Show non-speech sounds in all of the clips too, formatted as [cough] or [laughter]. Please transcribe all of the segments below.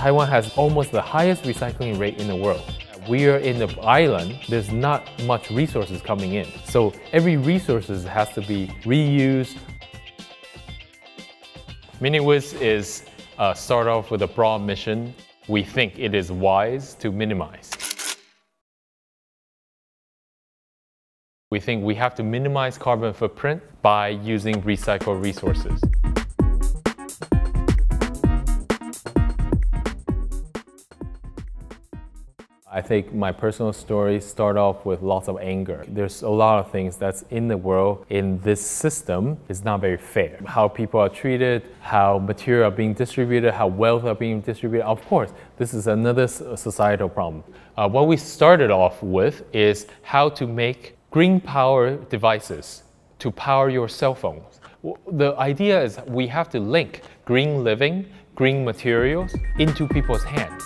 Taiwan has almost the highest recycling rate in the world. We are in the island, there's not much resources coming in. So every resources has to be reused. MiniWiz is uh, start off with a broad mission. We think it is wise to minimize. We think we have to minimize carbon footprint by using recycled resources. I think my personal story start off with lots of anger. There's a lot of things that's in the world in this system is not very fair. How people are treated, how material are being distributed, how wealth are being distributed. Of course, this is another societal problem. Uh, what we started off with is how to make green power devices to power your cell phones. The idea is we have to link green living, green materials into people's hands.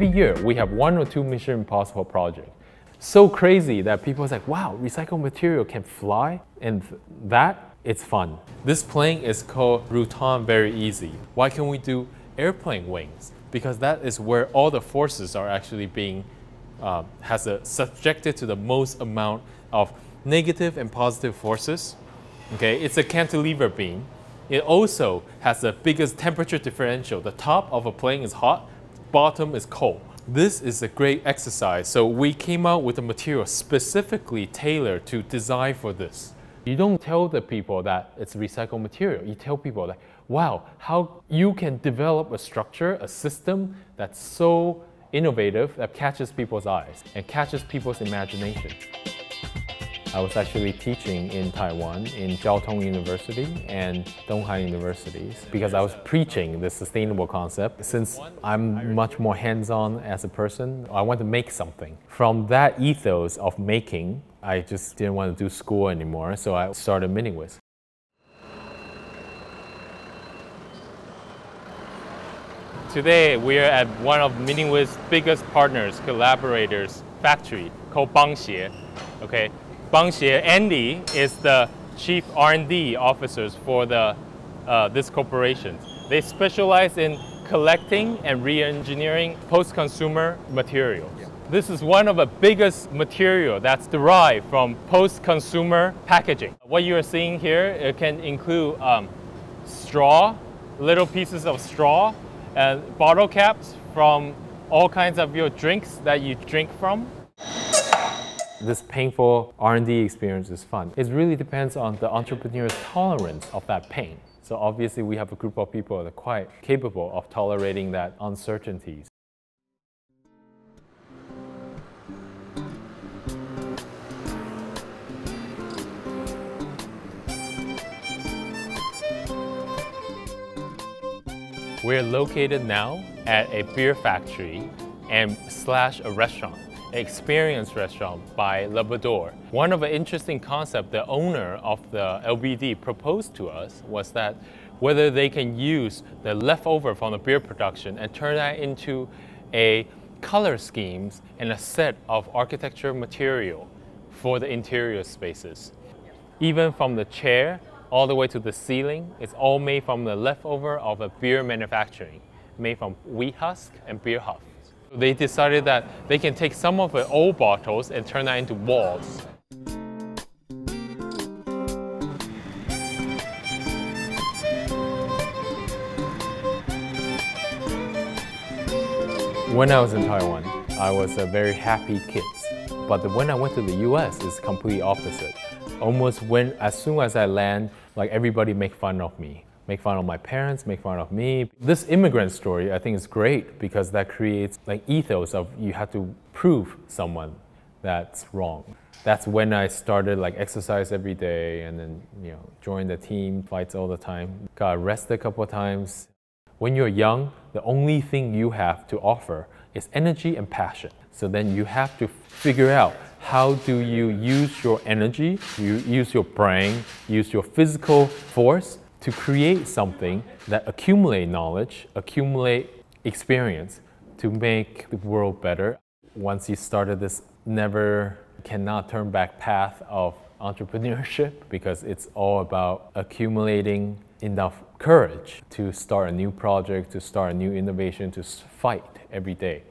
Every year we have one or two Mission Impossible projects. So crazy that people are like, wow, recycled material can fly and that it's fun. This plane is called Rutan VariEze. Why can we do airplane wings? because that is where all the forces are actually being uh, has a, subjected to the most amount of negative and positive forces. Okay, it's a cantilever beam. It also has the biggest temperature differential. The top of a plane is hot, bottom is cold. This is a great exercise. So we came out with a material specifically tailored to design for this. You don't tell the people that it's recycled material. You tell people that, wow, how you can develop a structure, a system that's so innovative that catches people's eyes and catches people's imagination. I was actually teaching in Taiwan in Jiao Tong University and Donghai Universities because I was preaching the sustainable concept. Since I'm much more hands-on as a person, I want to make something. From that ethos of making, I just didn't want to do school anymore, so I started MiniWiz. Today, we are at one of MiniWiz's biggest partners, collaborators, factory called Bangxie. Okay, Bangxie, Andy is the chief R&D officers for the, uh, this corporation. They specialize in collecting and re-engineering post-consumer materials. Yeah. This is one of the biggest material that's derived from post-consumer packaging. What you are seeing here it can include um, straw, little pieces of straw, and bottle caps from all kinds of your drinks that you drink from. This painful R&D experience is fun. It really depends on the entrepreneur's tolerance of that pain. So obviously we have a group of people that are quite capable of tolerating that uncertainties. We're located now at a beer factory and slash a restaurant, an experience restaurant by Le Blé d'Or. One of the interesting concepts the owner of the LBD proposed to us was that whether they can use the leftover from the beer production and turn that into a color schemes and a set of architecture material for the interior spaces. Even from the chair all the way to the ceiling. It's all made from the leftover of a beer manufacturing, made from wheat husk and beer husk. They decided that they can take some of the old bottles and turn that into walls. When I was in Taiwan, I was a very happy kid. But when I went to the US, it's completely opposite almost when, as soon as I land, like everybody make fun of me, make fun of my parents, make fun of me. This immigrant story, I think is great because that creates like ethos of you have to prove someone that's wrong. That's when I started like exercise every day and then, you know, join the team, fights all the time. Got arrested a couple of times. When you're young, the only thing you have to offer is energy and passion. So then you have to figure out how do you use your energy, you use your brain, use your physical force to create something that accumulate knowledge, accumulate experience to make the world better. Once you started this never cannot turn back path of entrepreneurship [laughs] because it's all about accumulating enough courage to start a new project, to start a new innovation, to fight every day.